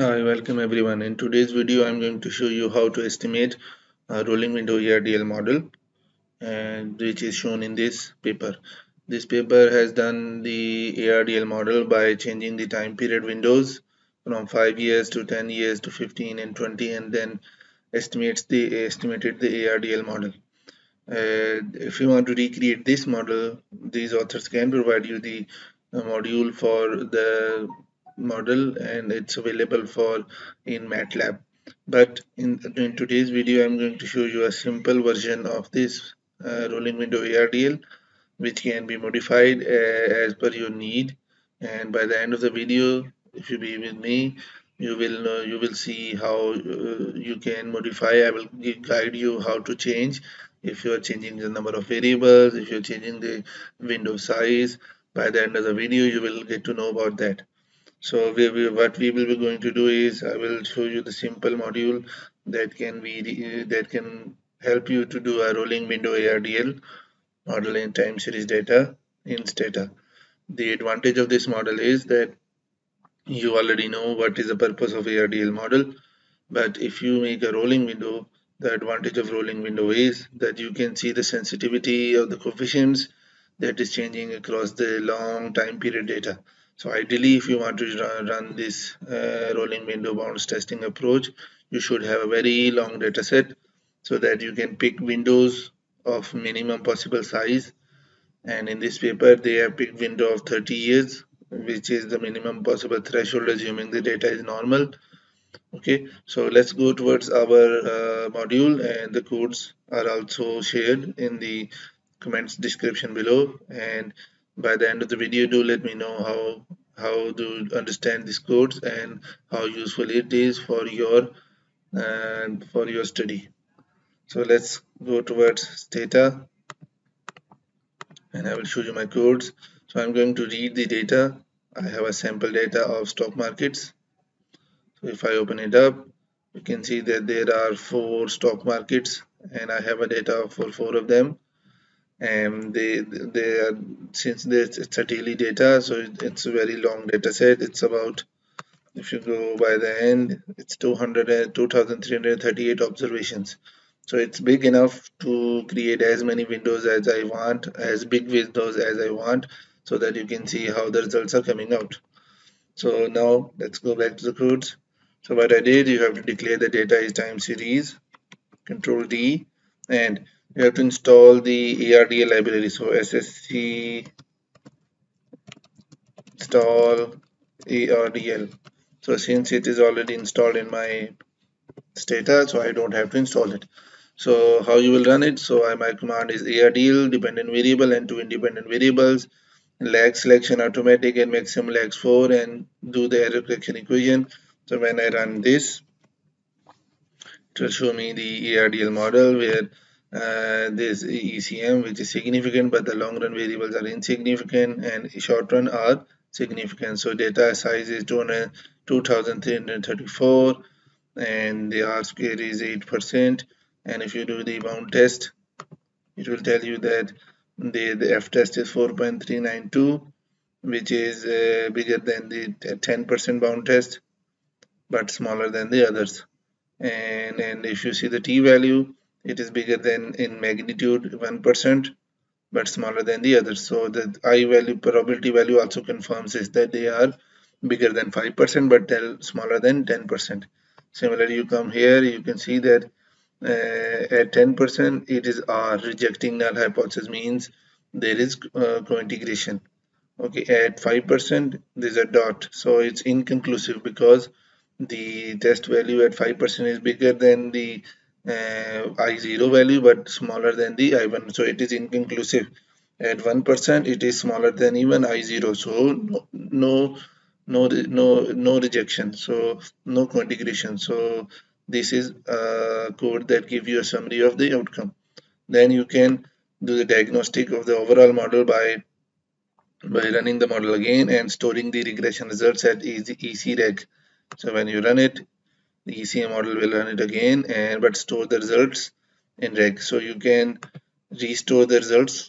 Hi, welcome everyone. In today's video, I'm going to show you how to estimate a rolling window ARDL model and which is shown in this paper. This paper has done the ARDL model by changing the time period windows from 5 years to 10 years to 15 and 20 and then estimates the estimated the ARDL model. Uh, if you want to recreate this model, these authors can provide you the uh, module for the model and it's available for in MATLAB. But in, in today's video I'm going to show you a simple version of this uh, rolling window ARDL which can be modified uh, as per your need. And by the end of the video if you be with me you will you will see how uh, you can modify. I will guide you how to change. If you are changing the number of variables if you're changing the window size by the end of the video you will get to know about that so we, we, what we will be going to do is I will show you the simple module that can be that can help you to do a rolling window ARDL model in time series data in Stata. The advantage of this model is that you already know what is the purpose of ARDL model but if you make a rolling window the advantage of rolling window is that you can see the sensitivity of the coefficients that is changing across the long time period data so ideally, if you want to run this uh, rolling window bounds testing approach, you should have a very long data set so that you can pick windows of minimum possible size. And in this paper, they have picked window of 30 years, which is the minimum possible threshold, assuming the data is normal. Okay, so let's go towards our uh, module and the codes are also shared in the comments description below and by the end of the video do let me know how how to understand these codes and how useful it is for your and for your study. So let's go towards Stata and I will show you my codes. So I'm going to read the data. I have a sample data of stock markets. So if I open it up you can see that there are four stock markets and I have a data for four of them and they they are since it's a daily data so it's a very long data set. It's about if you go by the end it's 200 2338 observations. So it's big enough to create as many windows as I want as big windows as I want so that you can see how the results are coming out. So now let's go back to the codes. So what I did you have to declare the data is time series control D and you have to install the ARDL library. So ssc install ARDL so since it is already installed in my Stata so I don't have to install it. So how you will run it? So my command is ARDL dependent variable and two independent variables. Lag selection automatic and maximum lags 4 and do the error correction equation. So when I run this it will show me the ARDL model where uh, this ECM which is significant but the long run variables are insignificant and short run are significant. So data size is 2334 and the R square is 8% and if you do the bound test it will tell you that the, the F test is 4.392 which is uh, bigger than the 10% bound test but smaller than the others. And and if you see the t value it is bigger than in magnitude 1% but smaller than the others. So the i value probability value also confirms is that they are bigger than 5% but they're smaller than 10% similarly you come here you can see that uh, at 10% it is r rejecting null hypothesis means there is uh, co-integration. Okay at 5% there's a dot. So it's inconclusive because the test value at 5% is bigger than the uh, i0 value but smaller than the i1 so it is inconclusive. At 1% it is smaller than even i0 so no no no no, rejection. So no co-integration so this is a code that gives you a summary of the outcome. Then you can do the diagnostic of the overall model by by running the model again and storing the regression results at ECREG so when you run it the ECM model will run it again and but store the results in reg. So you can restore the results.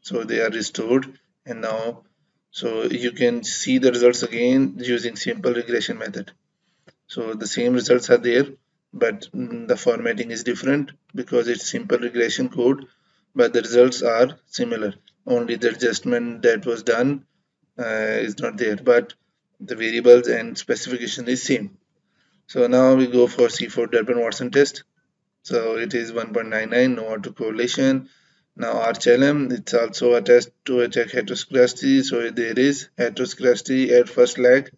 So they are restored and now so you can see the results again using simple regression method. So the same results are there but the formatting is different because it's simple regression code but the results are similar. Only the adjustment that was done uh, is not there but the variables and specification is same so now we go for C4 Durbin Watson test. So it is 1.99 no autocorrelation now ArchLM it's also a test to check heteroscedasticity so there is heteroscedasticity at first lag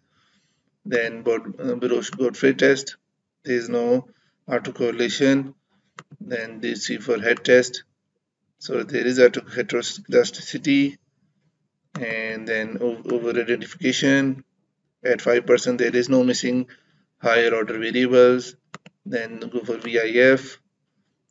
then Godfrey test. There is no autocorrelation then this C4 head test. So there is heteroscedasticity and then over identification at 5% there is no missing higher order variables then go for VIF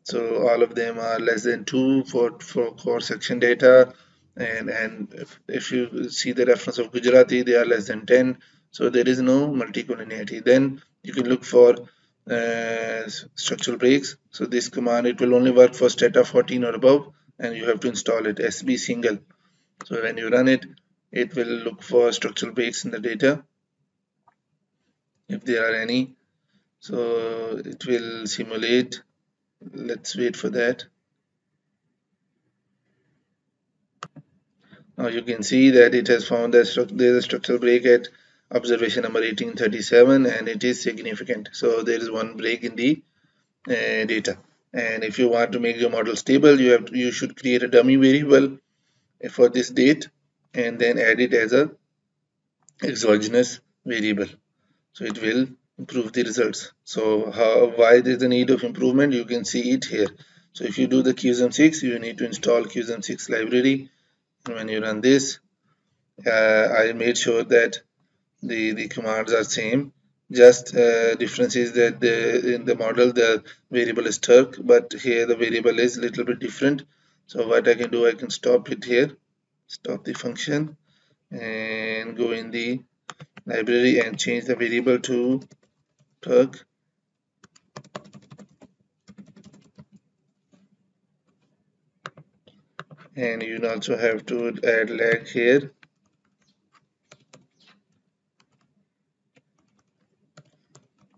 so all of them are less than 2 for, for core section data. And and if, if you see the reference of Gujarati they are less than 10 so there is no multicollinearity. Then you can look for uh, structural breaks. So this command it will only work for stata 14 or above and you have to install it sb single. So when you run it it will look for structural breaks in the data if there are any. So it will simulate. Let's wait for that. Now you can see that it has found that there is a structural break at observation number 1837 and it is significant. So there is one break in the uh, data. And if you want to make your model stable you have to, you should create a dummy variable for this date and then add it as a exogenous variable so it will improve the results. So how why there is a need of improvement you can see it here. So if you do the cusum6 you need to install cusum6 library. And when you run this uh, I made sure that the the commands are same. Just uh, difference is that the, in the model the variable is Turk but here the variable is a little bit different. So what I can do I can stop it here. Stop the function and go in the library and change the variable to Turk and you also have to add lag here.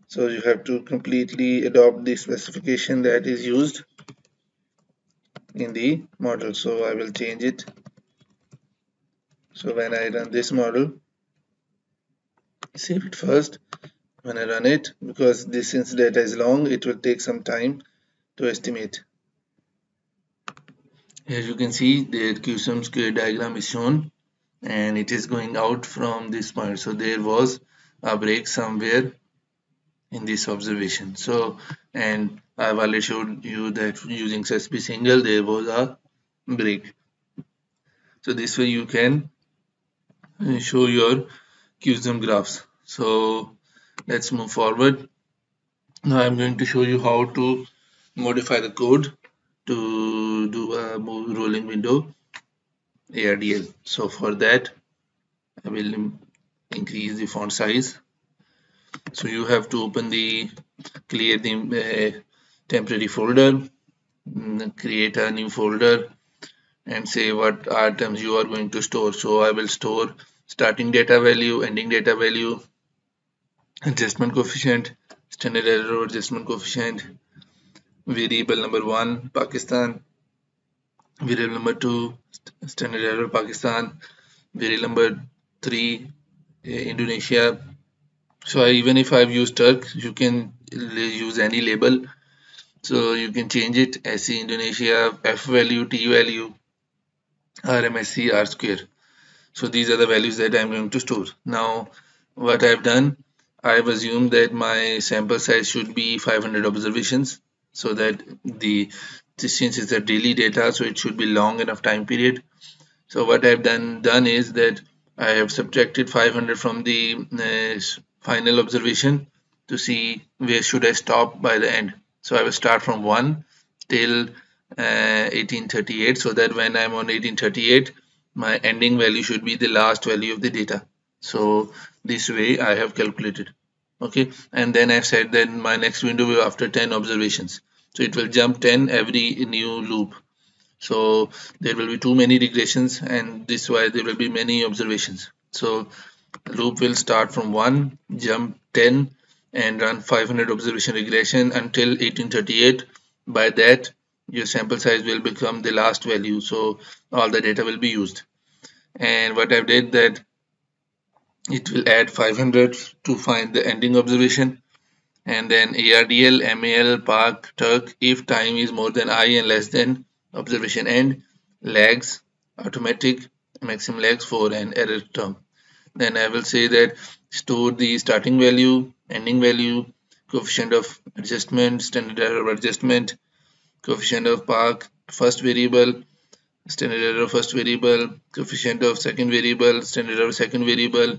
So you have to completely adopt the specification that is used in the model. So I will change it. So when I run this model save it first when I run it because this since data is long it will take some time to estimate. As you can see the CUSUM square diagram is shown and it is going out from this point. So there was a break somewhere in this observation. So and I've already showed you that using SSB single there was a break. So this way you can show your CUSUM graphs. So let's move forward. Now I'm going to show you how to modify the code to do a rolling window ARDL so for that I will increase the font size. So you have to open the clear the uh, temporary folder mm, create a new folder and say what items you are going to store. So I will store starting data value ending data value adjustment coefficient standard error adjustment coefficient variable number one Pakistan variable number two standard error Pakistan variable number three eh, Indonesia. So even if I've used Turk you can use any label. So you can change it SC Indonesia F value T value RMSE R square so these are the values that I'm going to store. Now what I've done I've assumed that my sample size should be 500 observations so that the since it's a daily data so it should be long enough time period. So what I've done done is that I have subtracted 500 from the uh, final observation to see where should I stop by the end. So I will start from 1 till uh, 1838 so that when I'm on 1838 my ending value should be the last value of the data. So this way I have calculated. Okay? And then I've said that my next window will after 10 observations. So it will jump 10 every new loop. So there will be too many regressions and this why there will be many observations. So loop will start from 1 jump 10 and run 500 observation regression until 1838 by that your sample size will become the last value so all the data will be used and what I've did that it will add 500 to find the ending observation and then ARDL, MAL, Park, Turk if time is more than I and less than observation end, lags, automatic, maximum lags for an error term. Then I will say that store the starting value, ending value, coefficient of adjustment, standard error of adjustment, coefficient of Park, first variable, standard error first variable, coefficient of second variable, standard error second variable,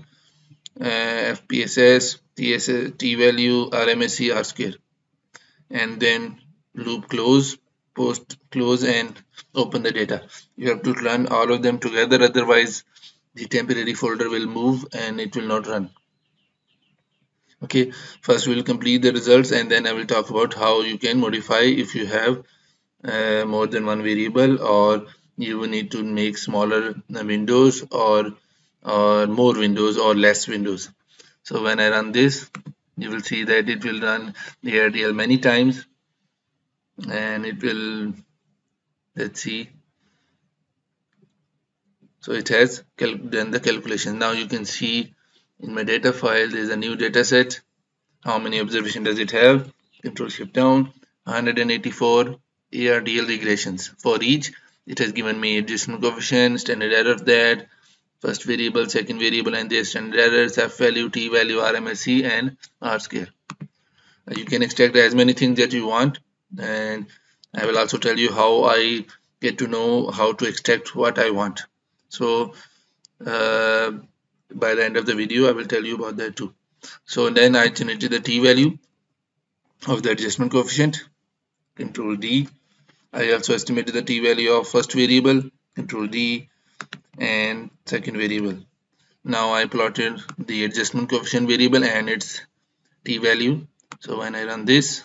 uh, FPSS, TSS, T value, RMSE, R square. And then loop close, post close and open the data. You have to run all of them together otherwise the temporary folder will move and it will not run. Okay, first we'll complete the results and then I will talk about how you can modify if you have uh, more than one variable or you will need to make smaller windows or or more windows or less windows. So when I run this you will see that it will run the ARDL many times and it will let's see. So it has done the calculation. Now you can see in my data file there is a new data set. How many observation does it have? Control shift down 184 ARDL regressions. For each it has given me adjustment coefficient standard error of that. First variable second variable and their standard errors f value t value rmse and r square. You can extract as many things that you want and i will also tell you how i get to know how to extract what i want. So uh, by the end of the video i will tell you about that too. So then i generated the t value of the adjustment coefficient control d I also estimated the t-value of first variable, control D, and second variable. Now I plotted the adjustment coefficient variable and its t-value. So when I run this,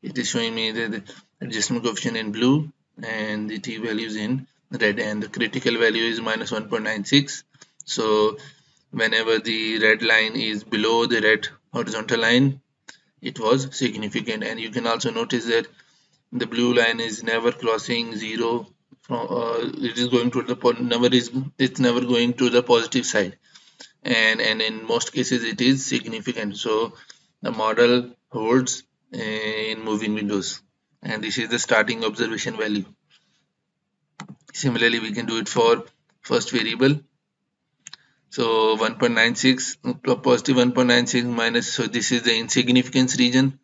it is showing me the adjustment coefficient in blue and the t-values in red and the critical value is minus 1.96. So whenever the red line is below the red horizontal line, it was significant and you can also notice that the blue line is never crossing zero uh, it is going to the number is it's never going to the positive side. And and in most cases it is significant. So the model holds in moving windows. And this is the starting observation value. Similarly we can do it for first variable. So 1.96 positive 1.96 minus so this is the insignificance region.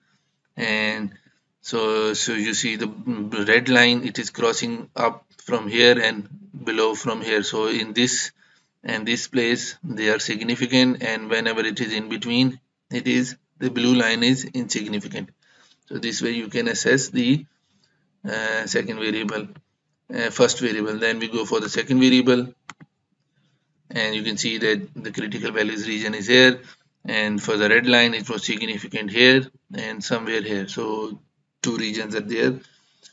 And so so you see the red line it is crossing up from here and below from here. So in this and this place they are significant and whenever it is in between it is the blue line is insignificant. So this way you can assess the uh, second variable uh, first variable. Then we go for the second variable and you can see that the critical values region is here and for the red line it was significant here and somewhere here. So two regions are there.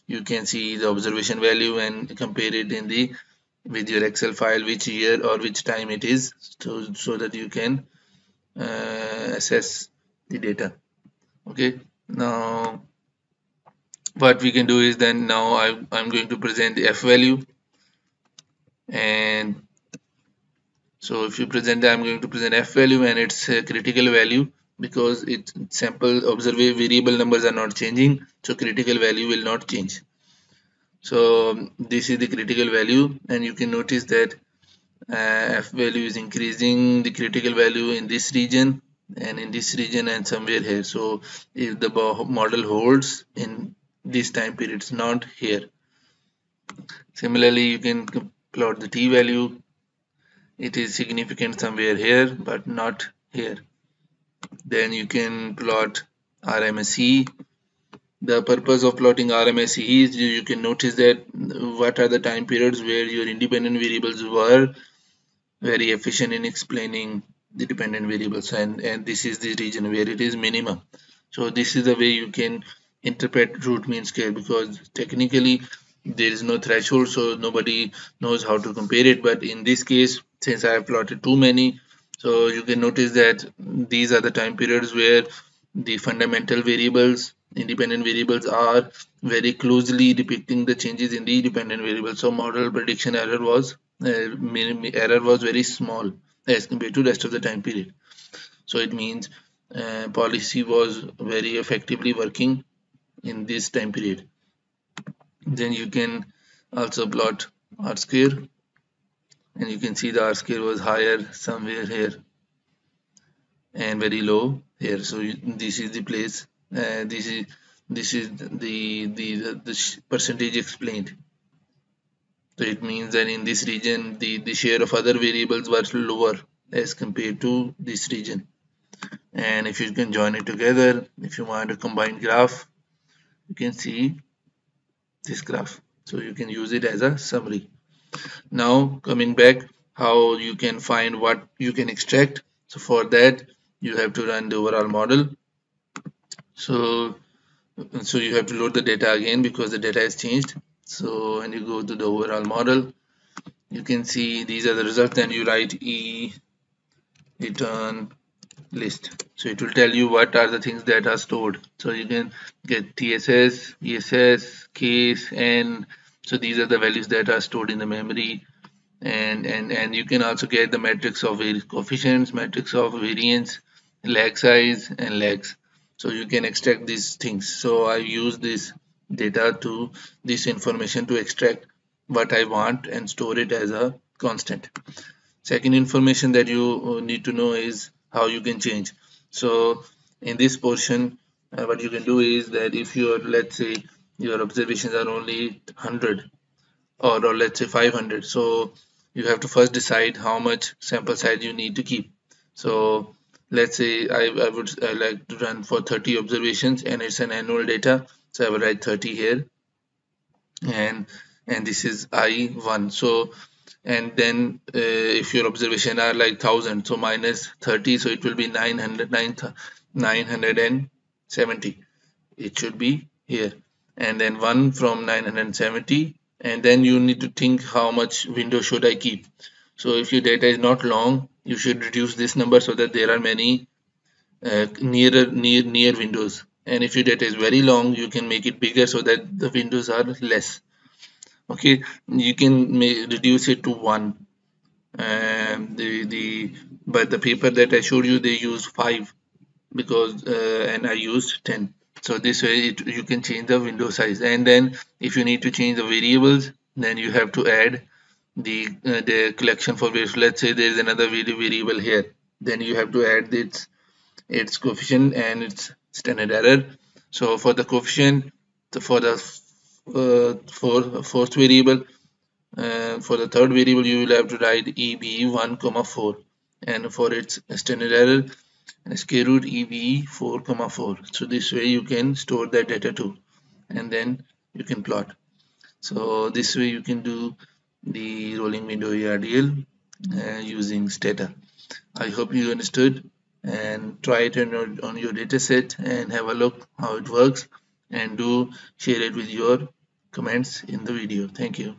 You can see the observation value and compare it in the with your excel file which year or which time it is so, so that you can uh, assess the data. Okay? Now what we can do is then now I, I'm going to present the f value. And so if you present I'm going to present f value and its uh, critical value because it sample observable variable numbers are not changing so critical value will not change. So this is the critical value and you can notice that uh, f value is increasing the critical value in this region and in this region and somewhere here. So if the model holds in this time period it's not here. Similarly you can plot the t value. It is significant somewhere here but not here then you can plot RMSE the purpose of plotting RMSE is you can notice that what are the time periods where your independent variables were very efficient in explaining the dependent variables and, and this is the region where it is minimum. So this is the way you can interpret root mean square because technically there is no threshold so nobody knows how to compare it. But in this case since I have plotted too many so you can notice that these are the time periods where the fundamental variables independent variables are very closely depicting the changes in the dependent variables so model prediction error was uh, error was very small as compared to rest of the time period. So it means uh, policy was very effectively working in this time period. Then you can also plot r square and you can see the r square was higher somewhere here and very low here. So this is the place uh, this is this is the, the the, the percentage explained. So it means that in this region the the share of other variables was lower as compared to this region. And if you can join it together if you want a combined graph you can see this graph. So you can use it as a summary now coming back how you can find what you can extract. So for that you have to run the overall model. So so you have to load the data again because the data has changed. So when you go to the overall model you can see these are the results then you write e return list. So it will tell you what are the things that are stored. So you can get tss ess case and so these are the values that are stored in the memory. And and and you can also get the matrix of coefficients matrix of variance lag size and lags. So you can extract these things. So i use this data to this information to extract what i want and store it as a constant. Second information that you uh, need to know is how you can change. So in this portion uh, what you can do is that if your let's say your observations are only 100 or, or let's say 500 so you have to first decide how much sample size you need to keep. So let's say I, I would I like to run for 30 observations and it's an annual data so I will write 30 here. And and this is I1 so and then uh, if your observation are like 1000 so minus 30 so it will be 900 970 it should be here and then 1 from 970 and then you need to think how much window should I keep. So if your data is not long you should reduce this number so that there are many uh, nearer near near windows. And if your data is very long you can make it bigger so that the windows are less. Okay you can reduce it to one. The the but the paper that I showed you they used five because uh, and I used 10 so this way it, you can change the window size. And then if you need to change the variables then you have to add the uh, the collection for which let's say there is another variable here. Then you have to add its its coefficient and its standard error. So for the coefficient for the uh, for fourth variable uh, for the third variable you will have to write eb1 comma 4 and for its standard error square root eb 4 comma 4 so this way you can store that data too and then you can plot so this way you can do the rolling window ARDL uh, using Stata. I hope you understood and try it on your, on your data set and have a look how it works and do share it with your comments in the video. Thank you.